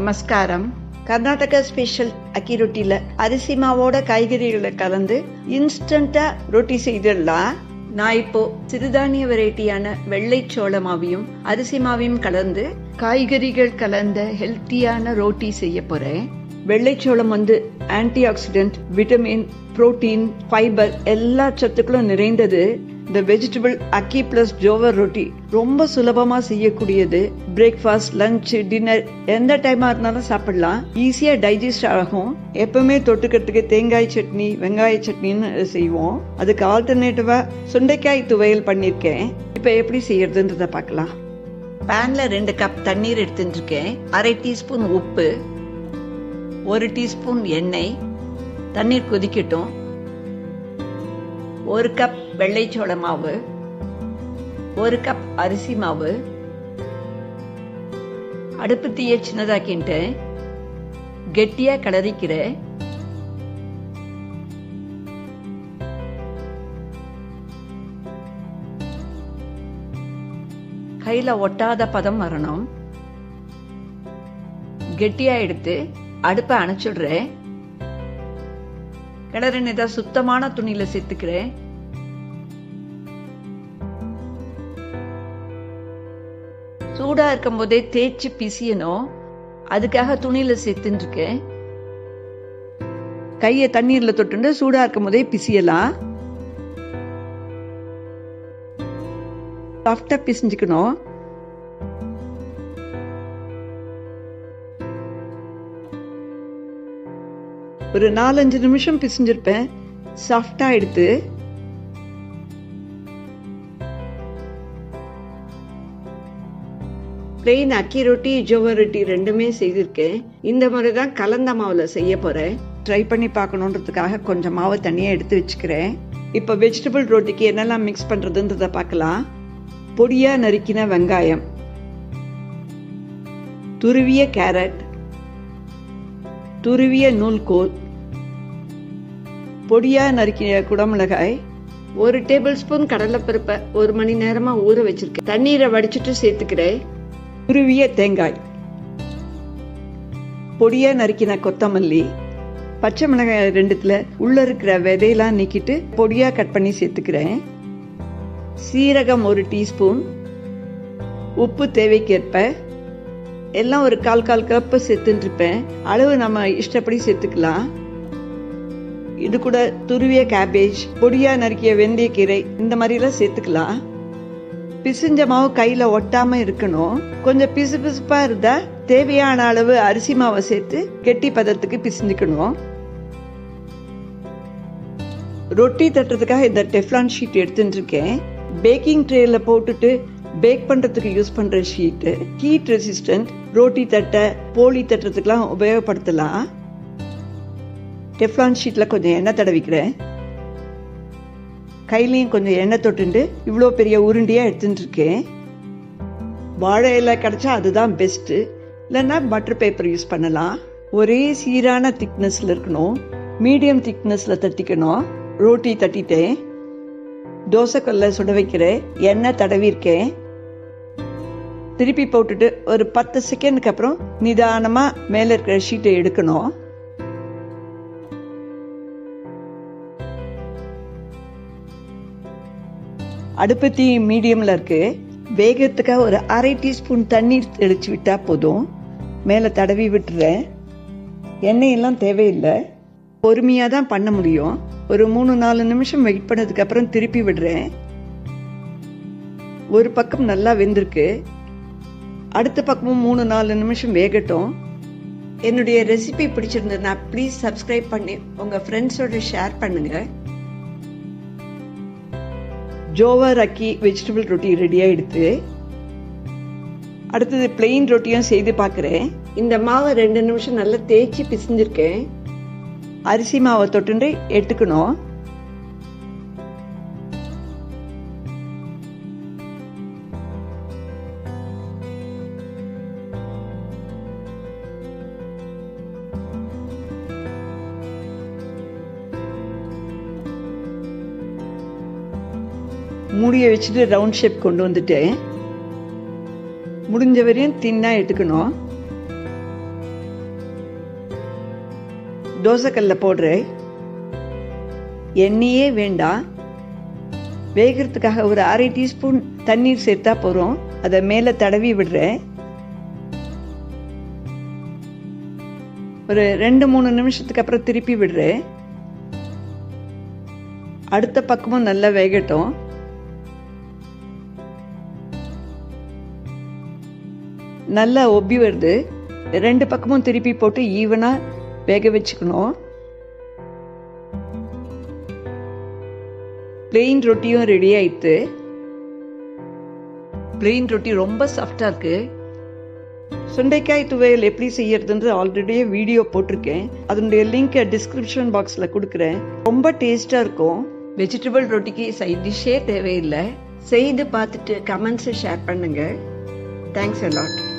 நமஸ்காரம். கர்நாடகா ஸ்பெஷல் அக்கி ரொட்டியில் அரிசி மாவோட காய்கறிகளை கலந்து இன்ஸ்டண்டா ரொட்டி செய்திடலாம். நான் இப்போ சிறுதானிய வெரைட்டியான வெள்ளை சோள மாவையும் அரிசி மாவையும் கலந்து காய்கறிகள் கலந்த ஹெல்த்தியான ரோட்டி செய்ய போறேன். வெள்ளைச்சோளம் வந்து antioxidant vitamin protein fibre எல்லா சத்துக்களும் நிறைந்தது. இந்த வெஜிடபிள் அக்கி பிளஸ் ஜோவர் ரொட்டி ரொம்ப சுலபமா செய்யக்கூடியது. பிரேக்ஃபாஸ்ட் லஞ்ச் டின்னர் எந்த டைமா இருந்தாலும் சாப்பிடலாம். ஈஸியா டைஜஸ்ட் ஆகும். எப்பவுமே தொட்டுக்கிறதுக்கு தேங்காய் சட்னி வெங்காய சட்னின்னு செய்வோம். அதுக்கு ஆல்டர்னேட்டிவா சுண்டைக்காய் துவையல் பண்ணிருக்கேன் இப்ப எப்படி செய்யறதுன்றத பார்க்கலாம். பேன்ல ரெண்டு கப் தண்ணீர் எடுத்துட்டு இருக்கேன். அரை டீஸ்பூன் உப்பு. ஒரு டீஸ்பூன் எண்ணெய் தண்ணீர் கொதிக்கட்டும். ஒரு கப் வெள்ளைச்சோள மாவு ஒரு கப் அரிசி மாவு. அடுப்பு தீய சின்னதாக்கின்ட்டு கெட்டியா கலரிக்கிற கையில ஒட்டாத பதம் வரணும். கெட்டியா எடுத்து அடுப்பை அணைச்சிடுறேன். கிளறினதா சுத்தமான துணியில சேர்த்துக்கிறேன். சூடா இருக்கும் போதே தேய்ச்சி பிசியணும். அதுக்காக துணியில சேர்த்துட்டு இருக்கேன் கைய தண்ணீர்ல தொட்டுண்டு சூடா இருக்கும் போதே பிசியலாம். சாஃப்டா பிசிஞ்சுக்கணும். ஒரு நாலஞ்சு நிமிஷம் பிசிஞ்சிருப்பேன். சாஃப்டாக எடுத்து. பிளெயின் அக்கி ரொட்டி ஜோவர் ரொட்டி ரெண்டுமே செய்திருக்கேன். இந்த முறை தான் கலந்த மாவில் செய்ய போகிறேன் ட்ரை பண்ணி பார்க்கணுன்றதுக்காக கொஞ்சம் மாவு தனியாக எடுத்து வச்சுக்கிறேன். இப்போ வெஜிடபிள் ரொட்டிக்கு என்னெல்லாம் மிக்ஸ் பண்ணுறதுன்றதை பார்க்கலாம். பொடியாக நறுக்கின வெங்காயம். துருவிய கேரட். துருவிய நூல்கோல் பொடியாக நறுக்கிய குடமிளகாய் ஒரு டேபிள் ஸ்பூன் கடலைப்பருப்பை ஒரு மணி நேரமாக ஊற வச்சிருக்கேன். தண்ணீரை வடிச்சிட்டு சேர்த்துக்கிறேன். உருவிய தேங்காய். பொடியாக நறுக்கின கொத்தமல்லி பச்சை மிளகாய் ரெண்டுத்தில் உள்ளே இருக்கிற விதையெல்லாம் நீக்கிட்டு பொடியாக கட் பண்ணி சேர்த்துக்கிறேன். சீரகம் ஒரு டீஸ்பூன் உப்பு தேவைக்கேற்ப. எல்லாம் ஒரு கால் கால் கப்பு சேர்த்துட்டு இருப்பேன். அளவு நம்ம இஷ்டப்படி சேர்த்துக்கலாம். இது கூட துருவிய கேபேஜ் பொடியா நறுக்கிய வெந்தயக்கீரை இந்த மாதிரிலாம் சேர்த்துக்கலாம். பிசிஞ்ச மாவு கையில ஒட்டாம இருக்கணும். கொஞ்சம் பிசு பிசுப்பா இருந்தா தேவையான அளவு அரிசி மாவை சேர்த்து கெட்டி பதத்துக்கு பிசிஞ்சுக்கணும். ரொட்டி தட்டுறதுக்காக இந்த டெஃப்லான் ஷீட் எடுத்துட்டு இருக்கேன் பேக்கிங் ட்ரேல போட்டுட்டு பேக் பண்றதுக்கு யூஸ் பண்ற ஷீட்டு. ஹீட் ரெசிஸ்டன்ட் ரோட்டி தட்டை போலி தட்டுறதுக்கெல்லாம் உபயோகப்படுத்தலாம். டெஃப்லான் ஷீட்டில் கொஞ்சம் எண்ணெய் தடவிக்கிறேன். கையிலையும் கொஞ்சம் எண்ணெய் தொட்டுண்டு இவ்வளோ பெரிய உருண்டியாக எடுத்துட்டு இருக்கேன். வாழை இலை கிடச்சா அதுதான் பெஸ்ட்டு இல்லைன்னா பட்டர் பேப்பர் யூஸ் பண்ணலாம். ஒரே சீரான திக்னஸில் இருக்கணும். மீடியம் திக்னஸில் தட்டிக்கணும். ரோட்டி தட்டிட்டேன். தோசைக்கல்ல சுட வைக்கிறேன். எண்ணெய் தடவிருக்கேன். திருப்பி போட்டுட்டு ஒரு பத்து செகண்டுக்கு அப்புறம் நிதானமாக மேலே இருக்கிற ஷீட்டை எடுக்கணும். அடுப்பு தீ மீடியம்ல இருக்கு. வேகத்துக்காக ஒரு அரை டீஸ்பூன் தண்ணீர் தெளிச்சு விட்டா போதும். மேலே தடவி விட்டுறேன். எண்ணெய் எல்லாம் தேவையில்லை. பொறுமையாக தான் பண்ண முடியும். ஒரு மூணு நாலு நிமிஷம் வெயிட் பண்ணதுக்கு அப்புறம் திருப்பி விடுறேன். ஒரு பக்கம் நல்லா வெந்திருக்கு. அடுத்த பக்கமும் மூணு நாலு நிமிஷம் வேகட்டும். என்னுடைய ரெசிபி பிடிச்சிருந்ததுன்னா ப்ளீஸ் சப்ஸ்கிரைப் பண்ணி உங்கள் ஃப்ரெண்ட்ஸோட ஷேர் பண்ணுங்கள் ஜோவர் அக்கி வெஜிடபிள் ரொட்டி ரெடியாக எடுத்து அடுத்தது பிளெயின் ரொட்டியும் செய்து பார்க்குறேன் இந்த மாவை ரெண்டு நிமிஷம் நல்லா தேய்ச்சி பிசைஞ்சிருக்கேன். அரிசி மாவை தொட்டுண்டு எடுத்துக்கணும். மூடியை வச்சுட்டு ரவுண்ட் ஷேப் கொண்டு வந்துட்டேன் முடிஞ்ச வரையும் தின்னா எடுத்துக்கணும். தோசைக்கல்ல போடுறேன் எண்ணெயே வேண்டாம். வேகிறதுக்காக ஒரு அரை டீஸ்பூன் தண்ணீர் சேர்த்தா போகிறோம் அதை மேலே தடவி விடுறேன் ஒரு ரெண்டு மூணு நிமிஷத்துக்கு அப்புறம் திருப்பி விடுறேன் அடுத்த பக்கமும் நல்லா வேகட்டும். நல்லா ஒப்பி வருது. ரெண்டு பக்கமும் திருப்பி போட்டு ஈவனாக வேக வச்சுக்கணும். பிளெயின் ரொட்டியும் ரெடி ஆயிடுத்து பிளெயின் ரொட்டி ரொம்ப சாஃப்டாக இருக்கு. சுண்டைக்காய் துவையல் எப்படி செய்யறதுன்றது ஆல்ரெடியே வீடியோ போட்டிருக்கேன். அதனுடைய லிங்கை டிஸ்கிரிப்ஷன் பாக்ஸில் கொடுக்குறேன். ரொம்ப டேஸ்ட்டாக இருக்கும். வெஜிடபிள் ரொட்டிக்கு சைட் டிஷ்ஷே தேவையில்லை. செய்து பார்த்துட்டு கமெண்ட்ஸை ஷேர் பண்ணுங்கள் தேங்க்ஸ் அலாட்